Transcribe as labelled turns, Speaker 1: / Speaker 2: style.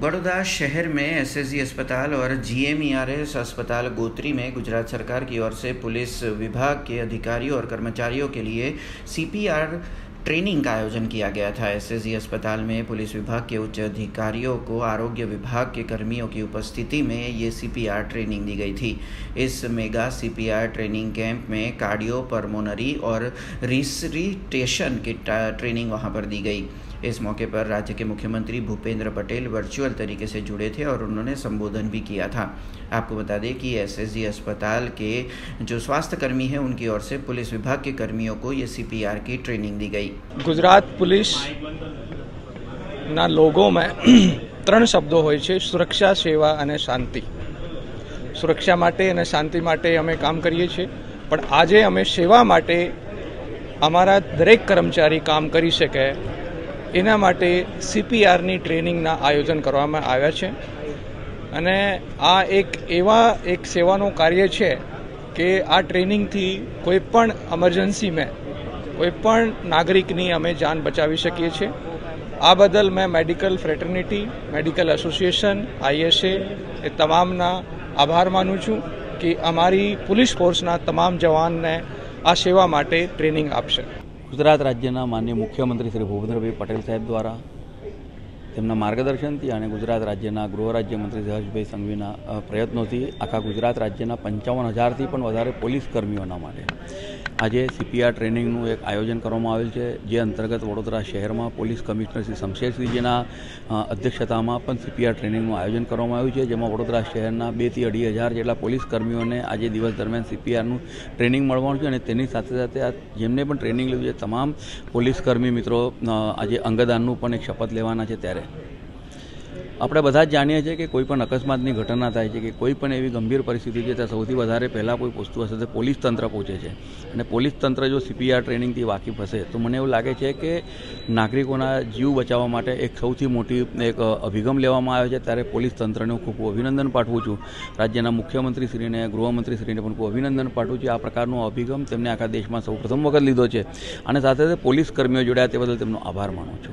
Speaker 1: बड़ौदा शहर में एसएसजी अस्पताल और जीएमईआरएस अस्पताल गोत्री में गुजरात सरकार की ओर से पुलिस विभाग के अधिकारियों और कर्मचारियों के लिए सीपीआर ट्रेनिंग का आयोजन किया गया था। एसएसजी अस्पताल में पुलिस विभाग के उच्च अधिकारियों को आरोग्य विभाग के कर्मियों की उपस्थिति में ये सीपीआर ट्रेनिंग दी गई थी। इस मेगा सीपीआर ट्रेनिंग कैंप में कार्डियो परमोनरी और रिसरिटेशन की ट्रेनिंग वहाँ पर दी गई। इस मौके पर राज्य के मुख्यमंत्री भूपेंद्र पटेल वर्चुअल तरीके से जुड़े थे और उन्होंने संबोधन भी किया था आपको बता दें कि एसएसजी अस्पताल के जो स्वास्थ्य कर्मी हैं उनकी ओर से पुलिस विभाग के कर्मियों को ये सीपीआर की ट्रेनिंग दी गई
Speaker 2: ગુજરાત પોલીસ ના લોગોમાં ત્રણ શબ્દો હોય છે સુરક્ષા સેવા અને શાંતિ સુરક્ષા માટે અને શાંતિ માટે અમે કામ કરીએ છીએ પણ આજે અમે સેવા માટે અમારા દરેક કર્મચારી કામ કરી શકે એના માટે સીપીઆરની ટ્રેનિંગના આયોજન કરવામાં આવ્યા છે. અને આ એક એવા એક સેવાનું કાર્ય છે કે આ ટ્રેનિંગથી કોઈ પણ ઇમરજન્સીમાં કોઈ પણ નાગરિકની અમે જાન બચાવી શકીએ છીએ. આ બદલ મેં medical fraternity, medical association ISA એ તમામના આભાર માનું છું કે અમારી પોલીસ ફોર્સના તમામ જવાનને આ સેવા માટે ટ્રેનિંગ આપશે.
Speaker 3: ગુજરાત રાજ્યના માન્ય મુખ્યમંત્રી શ્રી ભૂપેન્દ્રભાઈ પટેલ સાહેબ દ્વારા તેમના માર્ગદર્શનથી અને ગુજરાત રાજ્યના ગૃહ રાજ્યમંત્રી હર્ષભાઈ સંઘવીના પ્રયત્નોથી આખા ગુજરાત રાજ્યના પંચાવન હજારથી પણ વધારે પોલીસ કર્મીઓના માટે આજે સીપીઆર ટ્રેનિંગનું એક આયોજન કરવામાં આવેલ છે, જે અંતર્ગત વડોદરા શહેરમાં પોલીસ કમિશનર શ્રી શમશેરસિંહજીના અધ્યક્ષતામાં પણ સીપીઆર ટ્રેનિંગનું આયોજન કરવામાં આવ્યું છે, જેમાં વડોદરા શહેરના બેથી અઢી હજાર જેટલા પોલીસ કર્મીઓને આજે દિવસ દરમિયાન સીપીઆરનું ટ્રેનિંગ મળવાનું છે અને તેની સાથે સાથે આ જેમને પણ ટ્રેનિંગ લીધું છે, તમામ પોલીસ કર્મી મિત્રો આજે અંગદાનનું પણ એક શપથ લેવાના છે ત્યારે. આપણે બધા જ જાણીએ છીએ કે કોઈ પણ અકસ્માતની ઘટના થાય છે કે કોઈ પણ એવી ગંભીર પરિસ્થિતિ છે, ત્યાં સૌથી વધારે પહેલાં કોઈ વસ્તુ હશે તો પોલીસ તંત્ર પહોંચે છે. અને પોલીસ તંત્ર જો સીપીઆર ટ્રેનિંગથી વાકેફ હશે, તો મને એવું લાગે છે કે નાગરિકોના જીવ બચાવવા માટે એક સૌથી મોટી, એક અભિગમ લેવામાં આવે છે. ત્યારે પોલીસ તંત્રને હું ખૂબ અભિનંદન પાઠવું છું. રાજ્યના મુખ્યમંત્રીશ્રીને, ગૃહમંત્રીશ્રીને પણ ખૂબ અભિનંદન પાઠવું છું. આ પ્રકારનો અભિગમ તેમને આખા દેશમાં સૌ પ્રથમ વખત લીધો છે. અને સાથે સાથે પોલીસ કર્મીઓ જોડાયા તે બદલ તેમનો આભાર માનું છું.